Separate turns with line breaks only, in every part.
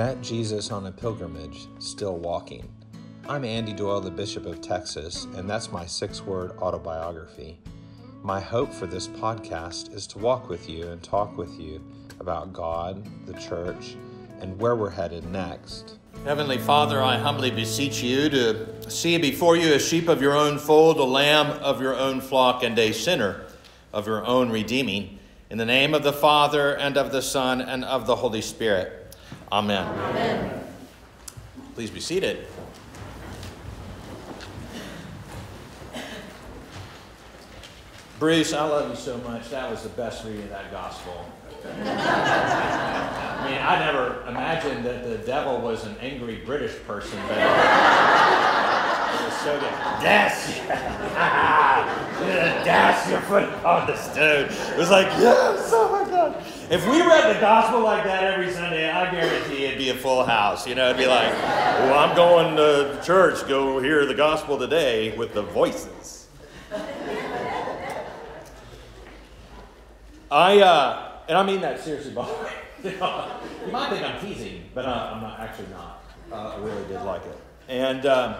Met Jesus on a pilgrimage, still walking. I'm Andy Doyle, the Bishop of Texas, and that's my six word autobiography. My hope for this podcast is to walk with you and talk with you about God, the church, and where we're headed next.
Heavenly Father, I humbly beseech you to see before you a sheep of your own fold, a lamb of your own flock, and a sinner of your own redeeming. In the name of the Father, and of the Son, and of the Holy Spirit. Amen. Amen. Please be seated. Bruce, I love you so much. That was the best reading of that gospel. I mean, I never imagined that the devil was an angry British person, but it was so good. Dash! Dash your foot on the stone. It was like, yes, God. If we read the gospel like that every Sunday, I guarantee it'd be a full house. You know, it'd be like, well, I'm going to church, go hear the gospel today with the voices. I, uh, and I mean that seriously, by way. you might think I'm teasing, but uh, I'm not actually not. Uh, I really did like it. And, um,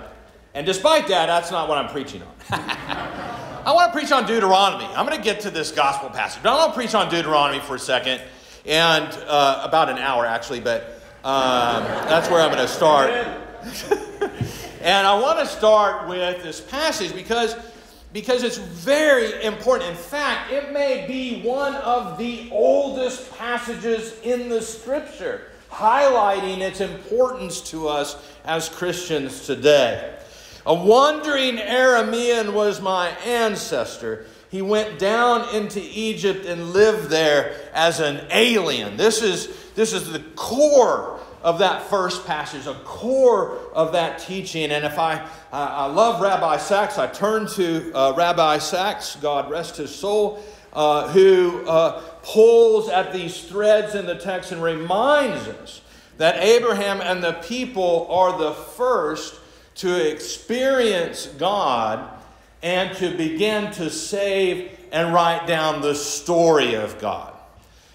and despite that, that's not what I'm preaching on. I want to preach on Deuteronomy. I'm going to get to this gospel passage, but I want to preach on Deuteronomy for a second, and uh, about an hour actually, but um, that's where I'm going to start. and I want to start with this passage because because it's very important. In fact, it may be one of the oldest passages in the scripture, highlighting its importance to us as Christians today. A wandering Aramean was my ancestor. He went down into Egypt and lived there as an alien. This is, this is the core of that first passage, a core of that teaching. And if I, I love Rabbi Sacks, I turn to uh, Rabbi Sacks, God rest his soul, uh, who uh, pulls at these threads in the text and reminds us that Abraham and the people are the first to experience God and to begin to save and write down the story of God.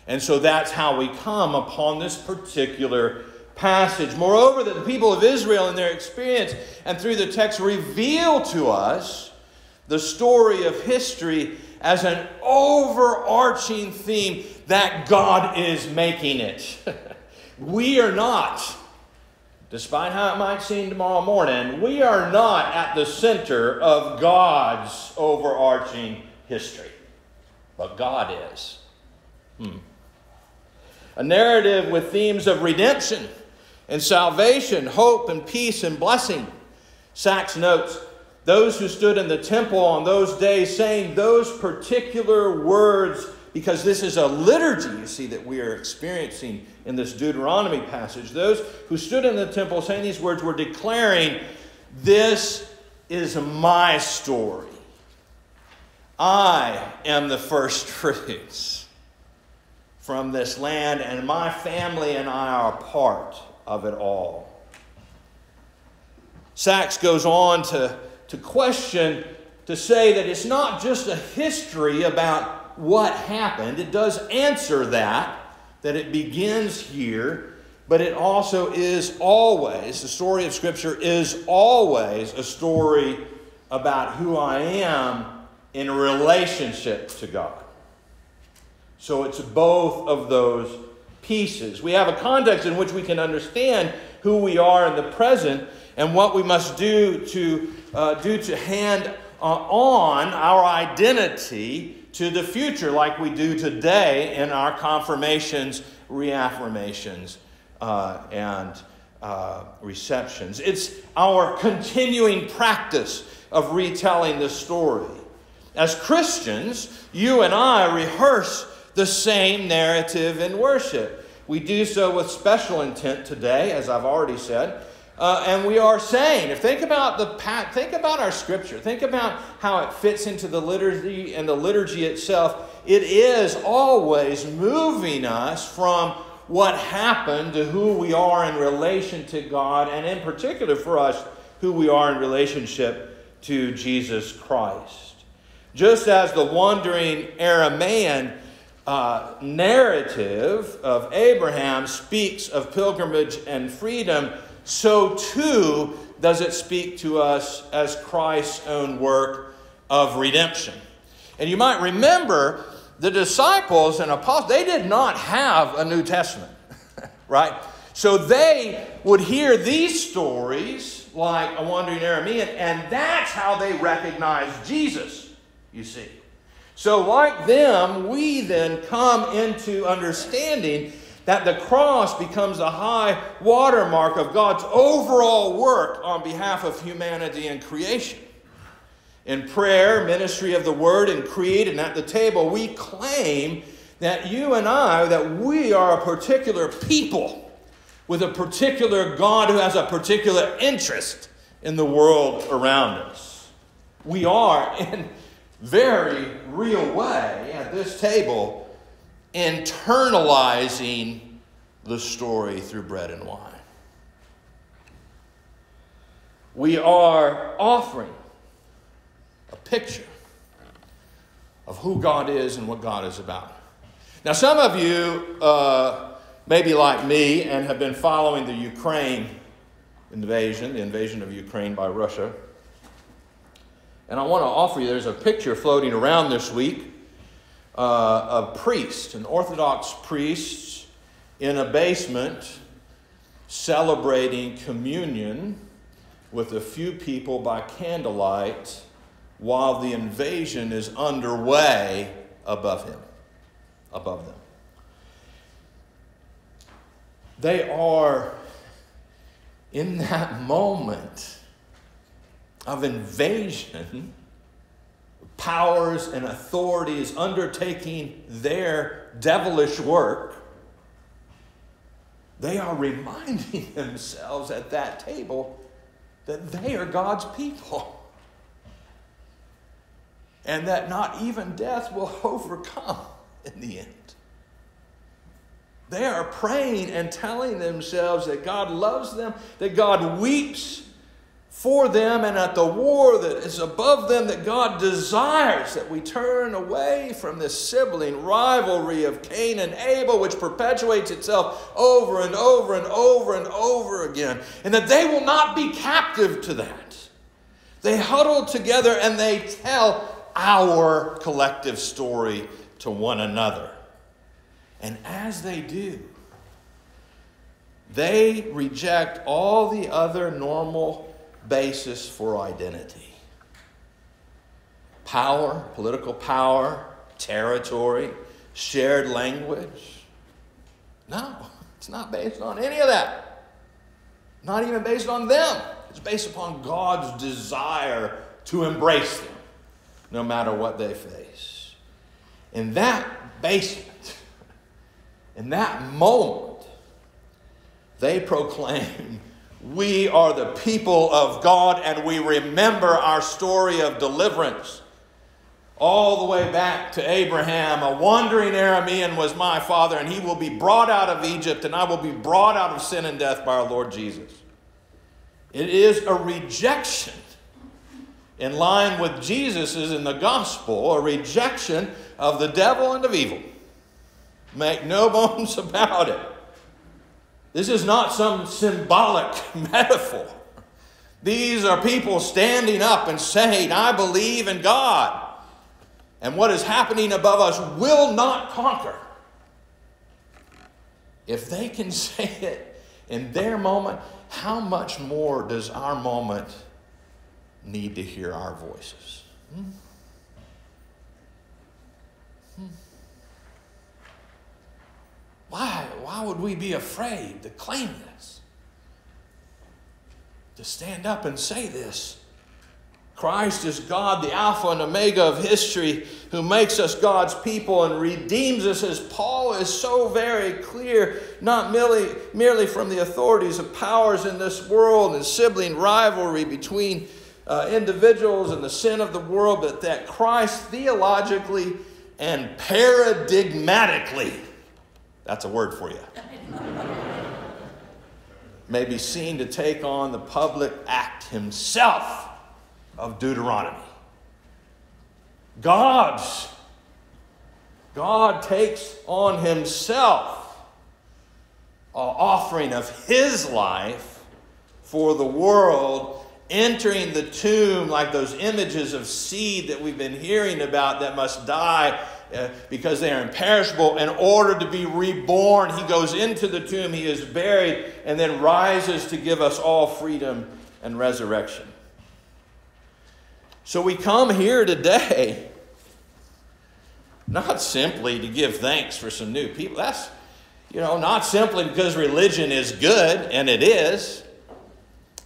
And so that's how we come upon this particular passage. Moreover, that the people of Israel, in their experience and through the text, reveal to us the story of history as an overarching theme that God is making it. we are not, despite how it might seem tomorrow morning, we are not at the center of God's overarching history. But God is. Hmm. A narrative with themes of redemption and salvation, hope, and peace and blessing. Sacks notes those who stood in the temple on those days saying those particular words, because this is a liturgy, you see, that we are experiencing in this Deuteronomy passage. Those who stood in the temple saying these words were declaring, This is my story. I am the first fruits from this land, and my family and I are part of it all. Sacks goes on to, to question, to say that it's not just a history about what happened. It does answer that, that it begins here, but it also is always, the story of Scripture is always a story about who I am in relationship to God. So it's both of those pieces. We have a context in which we can understand who we are in the present and what we must do to uh, do to hand uh, on our identity to the future, like we do today in our confirmations, reaffirmations, uh, and uh, receptions. It's our continuing practice of retelling the story. As Christians, you and I rehearse the same narrative in worship. We do so with special intent today, as I've already said. Uh, and we are saying, if think about the think about our scripture, think about how it fits into the liturgy and the liturgy itself. It is always moving us from what happened to who we are in relation to God, and in particular for us, who we are in relationship to Jesus Christ. Just as the wandering Aramaean uh, narrative of Abraham speaks of pilgrimage and freedom, so too does it speak to us as Christ's own work of redemption. And you might remember the disciples and apostles, they did not have a New Testament, right? So they would hear these stories like a wandering Aramean, and that's how they recognized Jesus, you see. So, like them, we then come into understanding that the cross becomes the high watermark of God's overall work on behalf of humanity and creation. In prayer, ministry of the word, and creed, and at the table, we claim that you and I, that we are a particular people with a particular God who has a particular interest in the world around us. We are, in very real way, at this table, internalizing the story through bread and wine. We are offering a picture of who God is and what God is about. Now, some of you uh, may be like me and have been following the Ukraine invasion, the invasion of Ukraine by Russia. And I want to offer you there's a picture floating around this week uh, of priests, an Orthodox priest in a basement celebrating communion with a few people by candlelight while the invasion is underway above him, above them. They are in that moment of invasion, powers and authorities undertaking their devilish work, they are reminding themselves at that table that they are God's people and that not even death will overcome in the end. They are praying and telling themselves that God loves them, that God weeps for them, and at the war that is above them, that God desires that we turn away from this sibling rivalry of Cain and Abel, which perpetuates itself over and over and over and over again, and that they will not be captive to that. They huddle together and they tell our collective story to one another. And as they do, they reject all the other normal basis for identity power, political power, territory, shared language. No, it's not based on any of that. Not even based on them. It's based upon God's desire to embrace them no matter what they face. In that basement, in that moment, they proclaim, We are the people of God, and we remember our story of deliverance. All the way back to Abraham, a wandering Aramean was my father, and he will be brought out of Egypt, and I will be brought out of sin and death by our Lord Jesus. It is a rejection in line with Jesus's in the gospel, a rejection of the devil and of evil. Make no bones about it. This is not some symbolic metaphor. These are people standing up and saying, I believe in God. And what is happening above us will not conquer. If they can say it in their moment, how much more does our moment need to hear our voices. Hmm? Why, would we be afraid to claim this? To stand up and say this? Christ is God, the Alpha and Omega of history, who makes us God's people and redeems us, as Paul is so very clear, not merely, merely from the authorities of powers in this world and sibling rivalry between uh, individuals and the sin of the world, but that Christ theologically and paradigmatically, that's a word for you, may be seen to take on the public act himself of Deuteronomy. God's God takes on himself an offering of his life for the world, entering the tomb like those images of seed that we've been hearing about that must die uh, because they are imperishable in order to be reborn. He goes into the tomb, he is buried, and then rises to give us all freedom and resurrection. So we come here today not simply to give thanks for some new people. That's, you know, not simply because religion is good, and it is.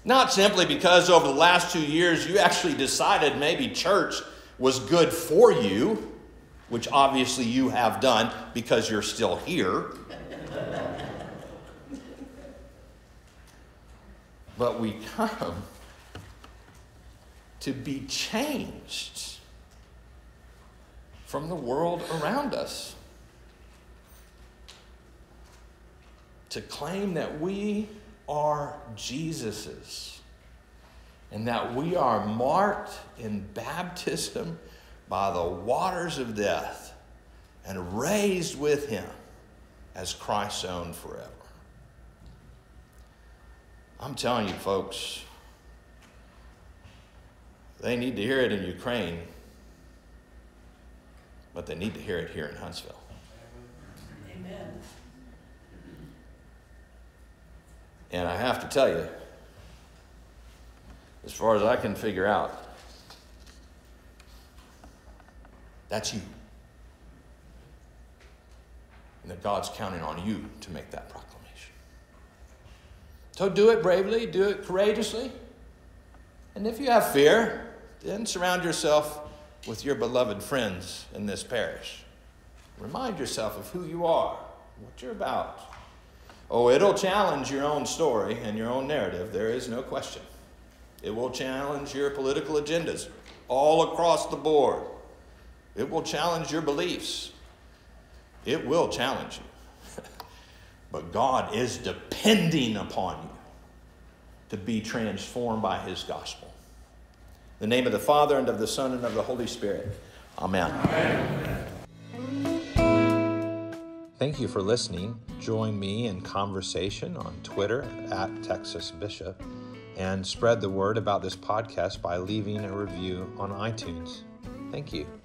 Not simply because over the last two years you actually decided maybe church was good for you, which obviously you have done because you're still here. but we come to be changed from the world around us. To claim that we are Jesus's and that we are marked in baptism by the waters of death and raised with him as Christ's own forever. I'm telling you, folks, they need to hear it in Ukraine but they need to hear it here in Huntsville. Amen. And I have to tell you, as far as I can figure out, that's you. And that God's counting on you to make that proclamation. So do it bravely, do it courageously. And if you have fear, then surround yourself with your beloved friends in this parish. Remind yourself of who you are, what you're about. Oh, it'll challenge your own story and your own narrative, there is no question. It will challenge your political agendas all across the board. It will challenge your beliefs. It will challenge you. but God is depending upon you to be transformed by His gospel the name of the Father, and of the Son, and of the Holy Spirit. Amen. Amen.
Thank you for listening. Join me in conversation on Twitter at Texas Bishop and spread the word about this podcast by leaving a review on iTunes. Thank you.